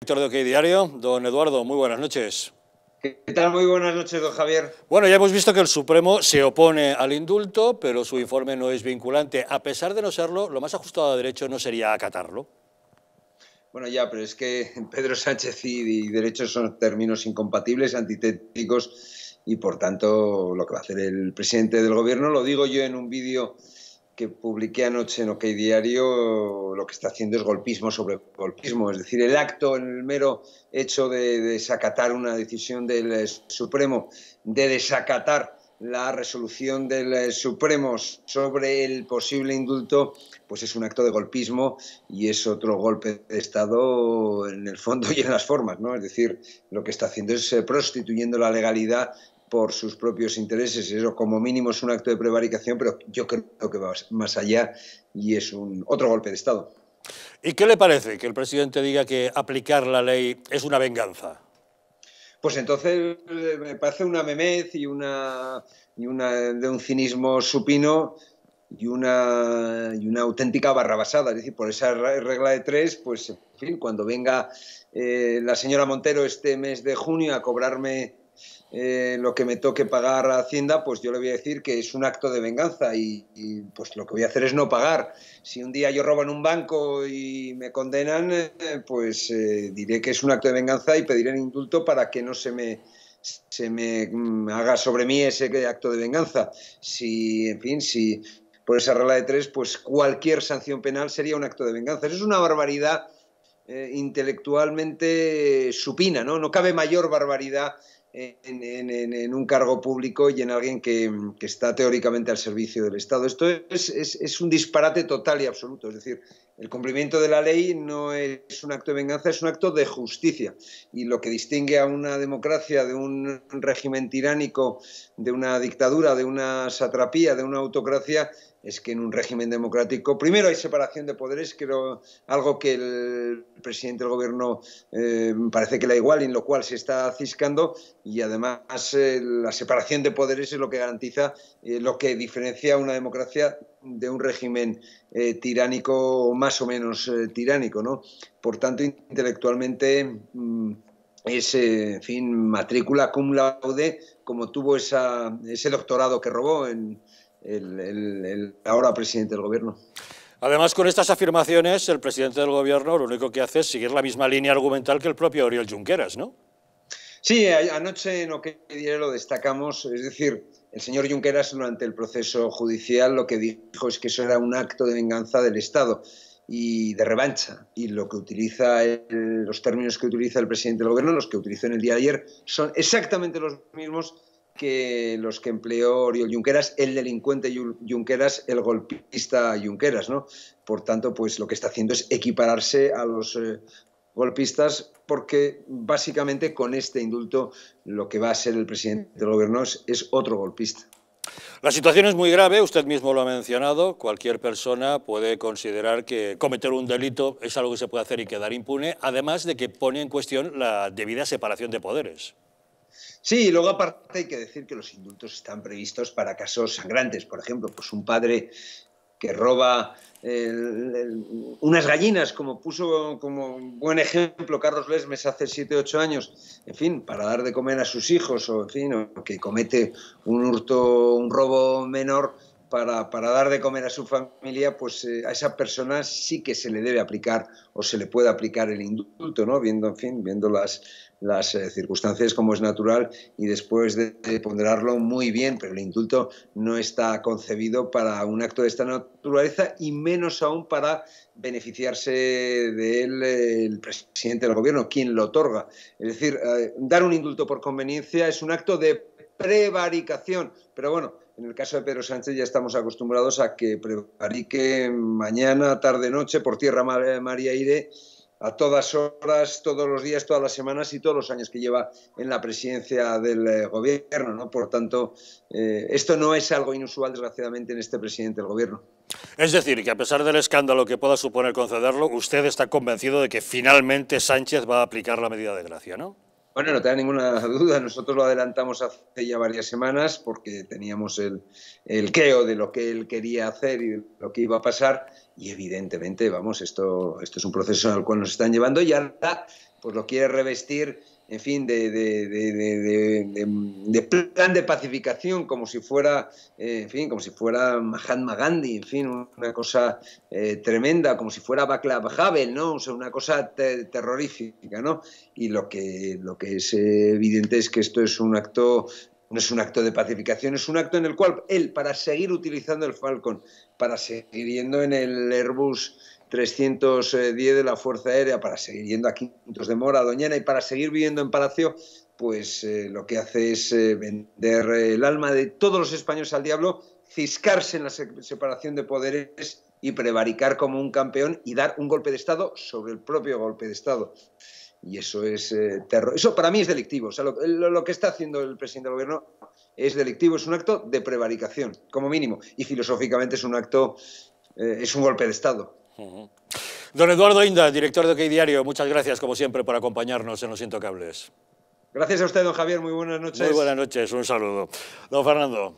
Director de OK Diario, don Eduardo, muy buenas noches. ¿Qué tal? Muy buenas noches, don Javier. Bueno, ya hemos visto que el Supremo se opone al indulto, pero su informe no es vinculante. A pesar de no serlo, lo más ajustado a derecho no sería acatarlo. Bueno, ya, pero es que Pedro Sánchez y, derecho son términos incompatibles, antitéticos, y por tanto lo que va a hacer el presidente del gobierno, lo digo yo en un vídeo que publiqué anoche en OK Diario, lo que está haciendo es golpismo sobre golpismo. Es decir, el acto, el mero hecho de desacatar una decisión del Supremo, de desacatar la resolución del Supremo sobre el posible indulto, pues es un acto de golpismo y es otro golpe de Estado en el fondo y en las formas, ¿no? Es decir, lo que está haciendo es eh, prostituyendo la legalidad por sus propios intereses. Eso como mínimo es un acto de prevaricación, pero yo creo que va más allá y es un otro golpe de Estado. ¿Y qué le parece que el presidente diga que aplicar la ley es una venganza? Pues entonces eh, me parece una memez y una, y una de un cinismo supino y una, y una auténtica barrabasada. Es decir, por esa regla de tres, pues en fin, cuando venga eh, la señora Montero este mes de junio a cobrarme eh, lo que me toque pagar a Hacienda, pues yo le voy a decir que es un acto de venganza y, pues lo que voy a hacer es no pagar. Si un día yo robo en un banco y me condenan, eh, pues eh, diré que es un acto de venganza y pediré el indulto para que no se me se me mm, haga sobre mí ese acto de venganza. Si, en fin, si por esa regla de tres, pues cualquier sanción penal sería un acto de venganza. Eso es una barbaridad intelectualmente supina, ¿no? No cabe mayor barbaridad en, un cargo público y en alguien que, está teóricamente al servicio del Estado. Esto es, un disparate total y absoluto. Es decir, el cumplimiento de la ley no es un acto de venganza, es un acto de justicia. Y lo que distingue a una democracia de un régimen tiránico, de una dictadura, de una satrapía, de una autocracia, es que en un régimen democrático, primero hay separación de poderes, que algo que el presidente del gobierno eh, parece que le da igual en lo cual se está ciscando, y además eh, la separación de poderes es lo que garantiza, eh, lo que diferencia una democracia de un régimen tiránico más o menos tiránico, ¿no? Por tanto, intelectualmente mm, es, en fin, matrícula cum laude, como tuvo esa, ese doctorado que robó en el, ahora presidente del gobierno. Además, con estas afirmaciones, el presidente del gobierno lo único que hace es seguir la misma línea argumental que el propio Oriol Junqueras, ¿no? Sí, anoche en que lo destacamos, es decir, el señor Junqueras durante el proceso judicial lo que dijo es que eso era un acto de venganza del Estado y de revancha. Y lo que utiliza, los términos que utiliza el presidente del gobierno, los que utilizó en el día de ayer, son exactamente los mismos que los que empleó Oriol Junqueras, el delincuente Junqueras, el golpista Junqueras, ¿no? Por tanto, pues lo que está haciendo es equipararse a los eh, golpistas porque básicamente con este indulto lo que va a ser el presidente del gobierno es, otro golpista. La situación es muy grave, usted mismo lo ha mencionado, cualquier persona puede considerar que cometer un delito es algo que se puede hacer y quedar impune, además de que pone en cuestión la debida separación de poderes. Sí, y luego aparte hay que decir que los indultos están previstos para casos sangrantes. Por ejemplo, pues un padre que roba unas gallinas, como puso como buen ejemplo Carlos Lesmes hace 7 8 años, en fin, para dar de comer a sus hijos, o en fin, o que comete un hurto, un robo menor para, dar de comer a su familia, pues eh, a esa persona sí que se le debe aplicar o se le puede aplicar el indulto, ¿no? Viendo, en fin, viendo las, eh, circunstancias como es natural y después de, ponderarlo muy bien, pero el indulto no está concebido para un acto de esta naturaleza y menos aún para beneficiarse de él el presidente del gobierno, quien lo otorga. Es decir, eh, dar un indulto por conveniencia es un acto de prevaricación, pero bueno, en el caso de Pedro Sánchez ya estamos acostumbrados a que prevarique mañana, tarde, noche, por tierra, mar y aire a todas horas, todos los días, todas las semanas y todos los años que lleva en la presidencia del eh, gobierno. ¿no? Por tanto, eh, esto no es algo inusual, desgraciadamente, en este presidente del gobierno. Es decir, que a pesar del escándalo que pueda suponer concederlo, usted está convencido de que finalmente Sánchez va a aplicar la medida de gracia, ¿no? Bueno, no tenga ninguna duda. Nosotros lo adelantamos hace ya varias semanas porque teníamos el, el creo de lo que él quería hacer y lo que iba a pasar. Y evidentemente, vamos, esto, esto es un proceso al cual nos están llevando y ahora pues lo quiere revestir en fin, de, plan de pacificación, como si fuera, eh, en fin, como si fuera Mahatma Gandhi, en fin, una cosa eh, tremenda, como si fuera Václav Havel, ¿no? O sea, una cosa terrorífica, ¿no? Y lo que, lo que es evidente es que esto es un acto no es un acto de pacificación, es un acto en el cual él, para seguir utilizando el Falcon, para seguir yendo en el Airbus 310 de la Fuerza Aérea para seguir yendo a Quintos de Mora, Doñana y para seguir viviendo en Palacio, pues eh, lo que hace es eh, vender el alma de todos los españoles al diablo, ciscarse en la separación de poderes y prevaricar como un campeón y dar un golpe de Estado sobre el propio golpe de Estado. Y eso es eh, terror. Eso para mí es delictivo. O sea, lo, que está haciendo el presidente del gobierno es delictivo, es un acto de prevaricación, como mínimo. Y filosóficamente es un acto, es un golpe de Estado. Don Eduardo Inda, director de OK Diario, muchas gracias como siempre por acompañarnos en Los Intocables. Gracias a usted, don Javier. Muy buenas noches. Muy buenas noches. Un saludo. Don Fernando.